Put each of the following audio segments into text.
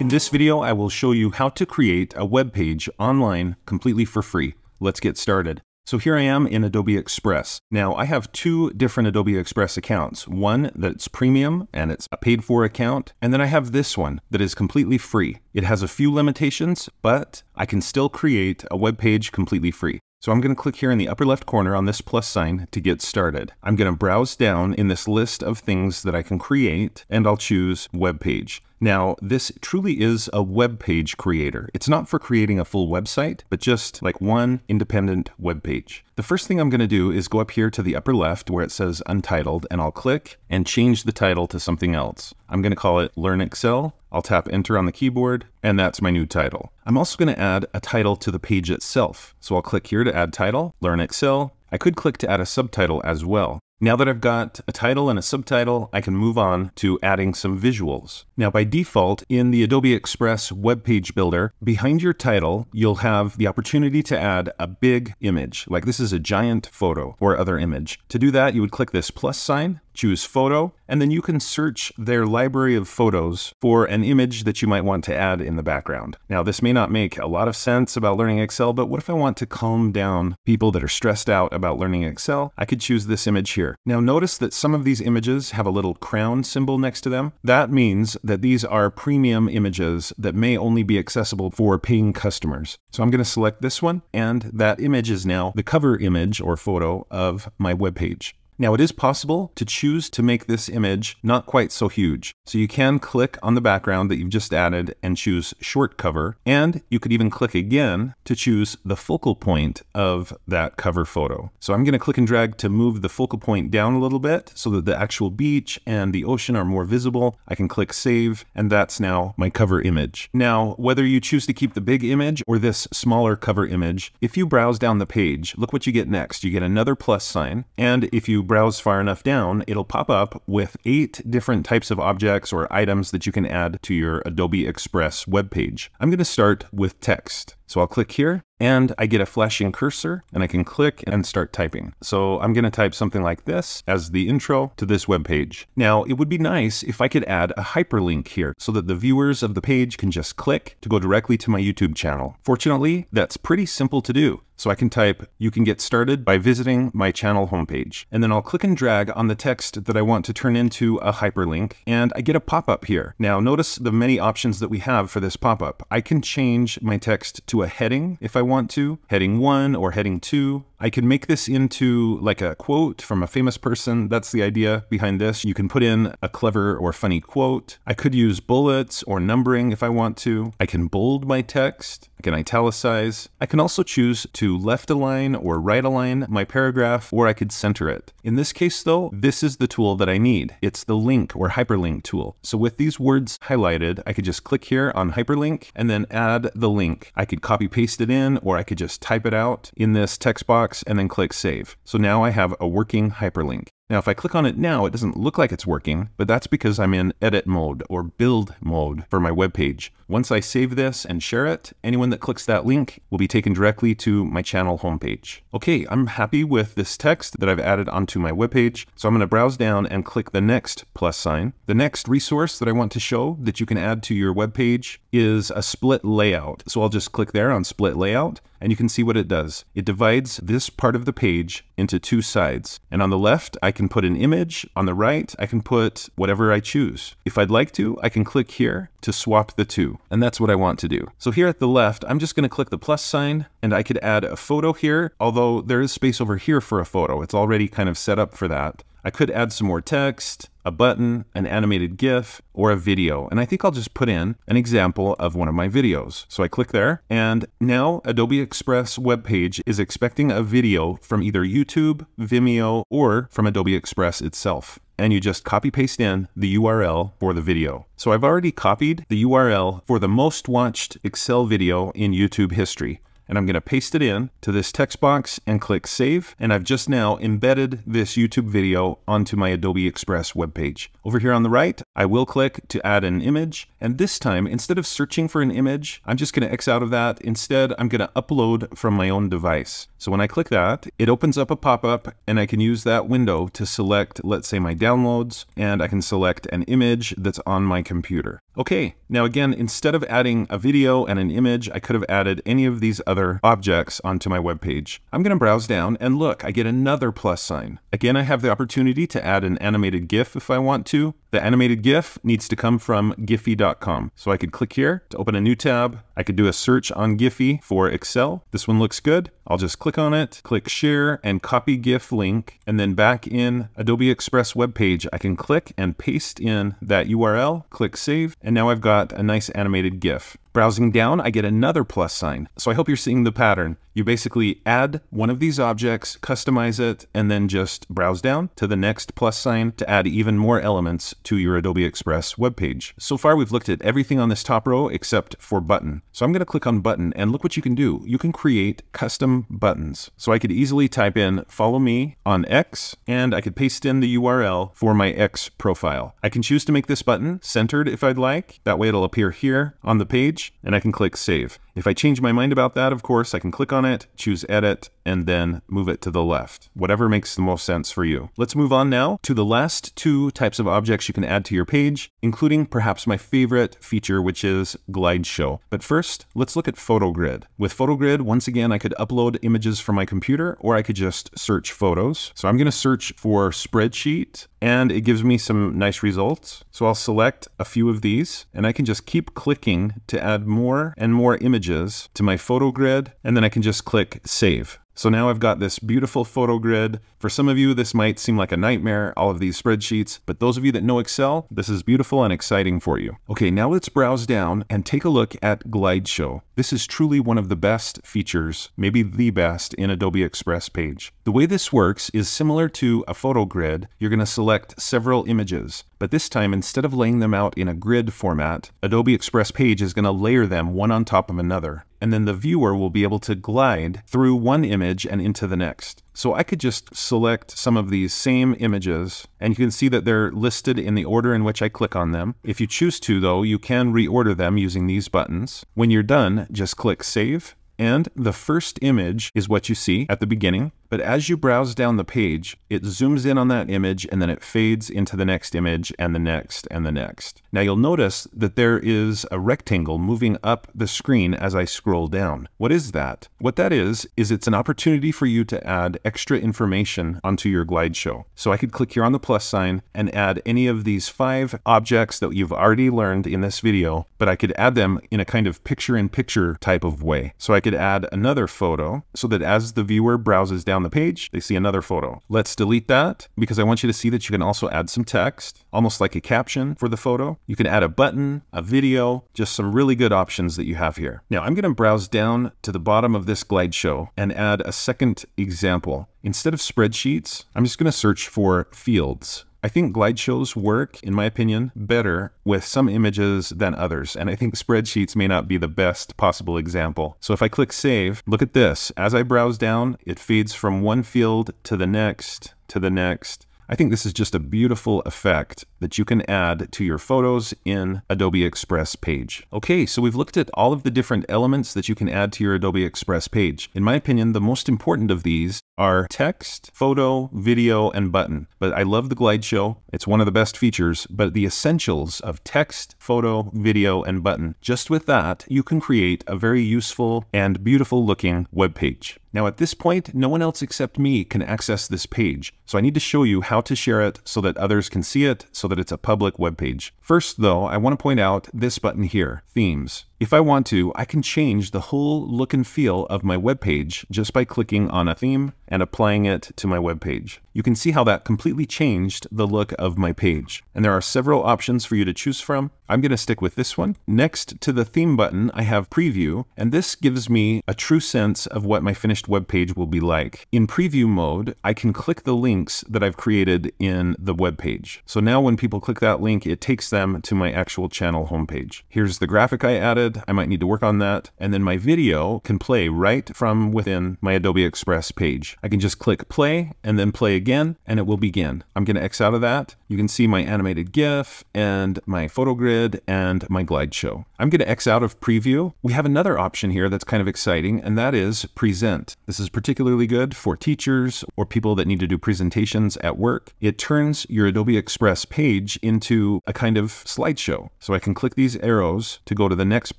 In this video, I will show you how to create a web page online completely for free. Let's get started. So here I am in Adobe Express. Now I have two different Adobe Express accounts. One that's premium and it's a paid for account. And then I have this one that is completely free. It has a few limitations, but I can still create a web page completely free. So I'm going to click here in the upper left corner on this plus sign to get started. I'm going to browse down in this list of things that I can create and I'll choose web page. Now, this truly is a web page creator. It's not for creating a full website, but just like one independent web page. The first thing I'm going to do is go up here to the upper left where it says Untitled, and I'll click and change the title to something else. I'm going to call it Learn Excel. I'll tap Enter on the keyboard, and that's my new title. I'm also going to add a title to the page itself. So I'll click here to add title, Learn Excel. I could click to add a subtitle as well. Now that I've got a title and a subtitle, I can move on to adding some visuals. Now by default, in the Adobe Express web page builder, behind your title, you'll have the opportunity to add a big image, like this is a giant photo or other image. To do that, you would click this plus sign, choose photo, and then you can search their library of photos for an image that you might want to add in the background. Now, this may not make a lot of sense about learning Excel, but what if I want to calm down people that are stressed out about learning Excel? I could choose this image here. Now, notice that some of these images have a little crown symbol next to them. That means that these are premium images that may only be accessible for paying customers. So I'm going to select this one, and that image is now the cover image or photo of my web page. Now it is possible to choose to make this image not quite so huge. So you can click on the background that you've just added and choose short cover. And you could even click again to choose the focal point of that cover photo. So I'm gonna click and drag to move the focal point down a little bit so that the actual beach and the ocean are more visible. I can click save and that's now my cover image. Now, whether you choose to keep the big image or this smaller cover image, if you browse down the page, look what you get next. You get another plus sign. And if you browse far enough down, it'll pop up with eight different types of objects or items that you can add to your Adobe Express web page. I'm going to start with text. So I'll click here and I get a flashing cursor and I can click and start typing. So I'm going to type something like this as the intro to this web page. Now, it would be nice if I could add a hyperlink here so that the viewers of the page can just click to go directly to my YouTube channel. Fortunately, that's pretty simple to do. So I can type, you can get started by visiting my channel homepage. And then I'll click and drag on the text that I want to turn into a hyperlink, and I get a pop-up here. Now notice the many options that we have for this pop-up. I can change my text to a heading if I want to, heading one or heading two. I can make this into like a quote from a famous person. That's the idea behind this. You can put in a clever or funny quote. I could use bullets or numbering if I want to. I can bold my text. I can italicize. I can also choose to left align or right align my paragraph, or I could center it. In this case though, this is the tool that I need. It's the link or hyperlink tool. So with these words highlighted, I could just click here on hyperlink and then add the link. I could copy paste it in, or I could just type it out in this text box and then click Save. So now I have a working hyperlink. Now, if I click on it now, it doesn't look like it's working, but that's because I'm in edit mode or build mode for my web page. Once I save this and share it, anyone that clicks that link will be taken directly to my channel homepage. Okay, I'm happy with this text that I've added onto my web page, so I'm going to browse down and click the next plus sign. The next resource that I want to show that you can add to your web page is a split layout. So I'll just click there on split layout, and you can see what it does. It divides this part of the page into two sides. And on the left, I can put an image. On the right, I can put whatever I choose. If I'd like to, I can click here to swap the two. And that's what I want to do. So here at the left, I'm just going to click the plus sign and I could add a photo here, although there is space over here for a photo. It's already kind of set up for that. I could add some more text, a button, an animated GIF, or a video. And I think I'll just put in an example of one of my videos. So I click there, and now Adobe Express web page is expecting a video from either YouTube, Vimeo, or from Adobe Express itself and you just copy paste in the URL for the video. So I've already copied the URL for the most watched Excel video in YouTube history. And I'm going to paste it in to this text box and click save. And I've just now embedded this YouTube video onto my Adobe Express webpage. Over here on the right, I will click to add an image. And this time, instead of searching for an image, I'm just going to X out of that. Instead, I'm going to upload from my own device. So when I click that, it opens up a pop-up and I can use that window to select, let's say my downloads, and I can select an image that's on my computer. Okay, now again, instead of adding a video and an image, I could have added any of these other objects onto my web page. I'm going to browse down and look, I get another plus sign. Again, I have the opportunity to add an animated GIF if I want to. The animated GIF needs to come from Giphy.com. So I could click here to open a new tab. I could do a search on Giphy for Excel. This one looks good. I'll just click on it, click share and copy GIF link. And then back in Adobe Express web page, I can click and paste in that URL, click save. And now I've got a nice animated GIF. Browsing down, I get another plus sign. So I hope you're seeing the pattern. You basically add one of these objects, customize it, and then just browse down to the next plus sign to add even more elements to your Adobe Express webpage. So far, we've looked at everything on this top row except for button. So I'm going to click on button and look what you can do. You can create custom buttons. So I could easily type in follow me on X and I could paste in the URL for my X profile. I can choose to make this button centered if I'd like. That way it'll appear here on the page and I can click Save. If I change my mind about that, of course, I can click on it, choose Edit, and then move it to the left. Whatever makes the most sense for you. Let's move on now to the last two types of objects you can add to your page, including perhaps my favorite feature, which is Glide Show. But first, let's look at PhotoGrid. With PhotoGrid, once again, I could upload images from my computer, or I could just search photos. So I'm going to search for spreadsheet, and it gives me some nice results. So I'll select a few of these, and I can just keep clicking to add more and more images images to my photo grid, and then I can just click Save. So now I've got this beautiful photo grid. For some of you, this might seem like a nightmare, all of these spreadsheets, but those of you that know Excel, this is beautiful and exciting for you. Okay, now let's browse down and take a look at Glide Show. This is truly one of the best features, maybe the best, in Adobe Express page. The way this works is similar to a photo grid. You're going to select several images, but this time, instead of laying them out in a grid format, Adobe Express page is going to layer them one on top of another and then the viewer will be able to glide through one image and into the next. So I could just select some of these same images, and you can see that they're listed in the order in which I click on them. If you choose to, though, you can reorder them using these buttons. When you're done, just click Save, and the first image is what you see at the beginning. But as you browse down the page, it zooms in on that image and then it fades into the next image and the next and the next. Now you'll notice that there is a rectangle moving up the screen as I scroll down. What is that? What that is, is it's an opportunity for you to add extra information onto your glide show. So I could click here on the plus sign and add any of these five objects that you've already learned in this video, but I could add them in a kind of picture-in-picture -picture type of way. So I could add another photo so that as the viewer browses down down the page, they see another photo. Let's delete that because I want you to see that you can also add some text, almost like a caption for the photo. You can add a button, a video, just some really good options that you have here. Now I'm going to browse down to the bottom of this glide show and add a second example. Instead of spreadsheets, I'm just going to search for fields. I think glide shows work, in my opinion, better with some images than others, and I think spreadsheets may not be the best possible example. So if I click save, look at this. As I browse down, it feeds from one field to the next, to the next, I think this is just a beautiful effect that you can add to your photos in Adobe Express page. Okay, so we've looked at all of the different elements that you can add to your Adobe Express page. In my opinion, the most important of these are text, photo, video, and button. But I love the Glide Show. It's one of the best features, but the essentials of text, photo, video, and button, just with that, you can create a very useful and beautiful looking web page. Now at this point, no one else except me can access this page, so I need to show you how to share it so that others can see it so that it's a public web page. First though, I want to point out this button here, Themes. If I want to, I can change the whole look and feel of my web page just by clicking on a theme and applying it to my web page. You can see how that completely changed the look of my page. And there are several options for you to choose from. I'm going to stick with this one. Next to the theme button, I have preview, and this gives me a true sense of what my finished web page will be like. In preview mode, I can click the links that I've created in the web page. So now when people click that link, it takes them to my actual channel homepage. Here's the graphic I added grid. I might need to work on that. And then my video can play right from within my Adobe Express page. I can just click play and then play again and it will begin. I'm going to X out of that. You can see my animated GIF and my photo grid and my glide show. I'm going to X out of preview. We have another option here that's kind of exciting and that is present. This is particularly good for teachers or people that need to do presentations at work. It turns your Adobe Express page into a kind of slideshow. So I can click these arrows to go to the next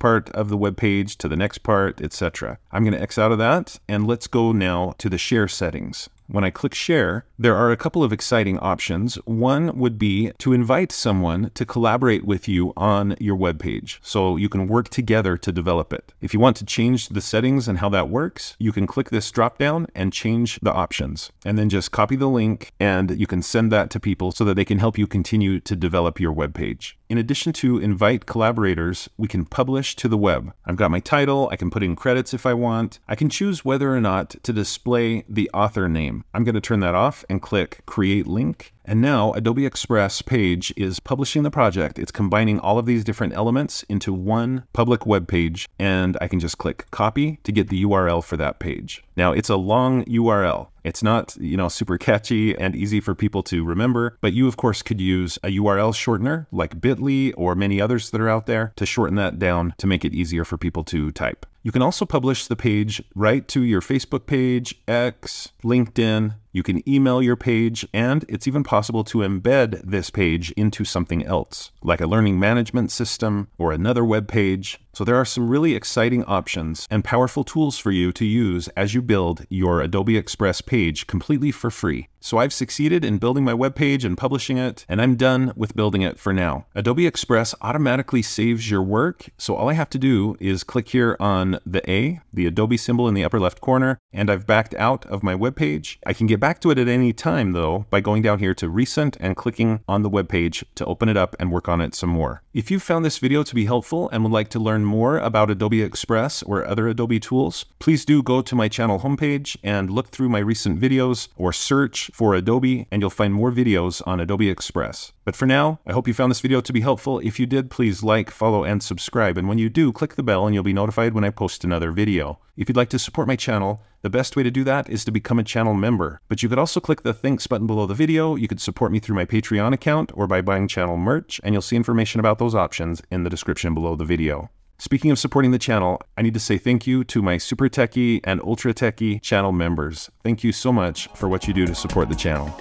part of the web page, to the next part, etc. I'm going to X out of that and let's go now to the share settings. When I click share, there are a couple of exciting options. One would be to invite someone to collaborate with you on your web page so you can work together to develop it. If you want to change the settings and how that works, you can click this drop down and change the options and then just copy the link and you can send that to people so that they can help you continue to develop your web page. In addition to invite collaborators, we can publish to the web. I've got my title, I can put in credits if I want. I can choose whether or not to display the author name. I'm going to turn that off and click Create Link. And now Adobe Express page is publishing the project. It's combining all of these different elements into one public web page, and I can just click copy to get the URL for that page. Now it's a long URL. It's not, you know, super catchy and easy for people to remember, but you of course could use a URL shortener like Bitly or many others that are out there to shorten that down to make it easier for people to type. You can also publish the page right to your Facebook page, X, LinkedIn, you can email your page, and it's even possible to embed this page into something else, like a learning management system or another web page. So there are some really exciting options and powerful tools for you to use as you build your Adobe Express page completely for free. So I've succeeded in building my web page and publishing it, and I'm done with building it for now. Adobe Express automatically saves your work, so all I have to do is click here on the A, the Adobe symbol in the upper left corner, and I've backed out of my web page. I can get back to it at any time though by going down here to recent and clicking on the web page to open it up and work on it some more. If you found this video to be helpful and would like to learn more about Adobe Express or other Adobe tools, please do go to my channel homepage and look through my recent videos or search for Adobe and you'll find more videos on Adobe Express. But for now, I hope you found this video to be helpful. If you did, please like, follow, and subscribe. And when you do, click the bell and you'll be notified when I post another video. If you'd like to support my channel, the best way to do that is to become a channel member. But you could also click the thanks button below the video. You could support me through my Patreon account or by buying channel merch, and you'll see information about those options in the description below the video. Speaking of supporting the channel, I need to say thank you to my Super Techie and Ultra Techie channel members. Thank you so much for what you do to support the channel.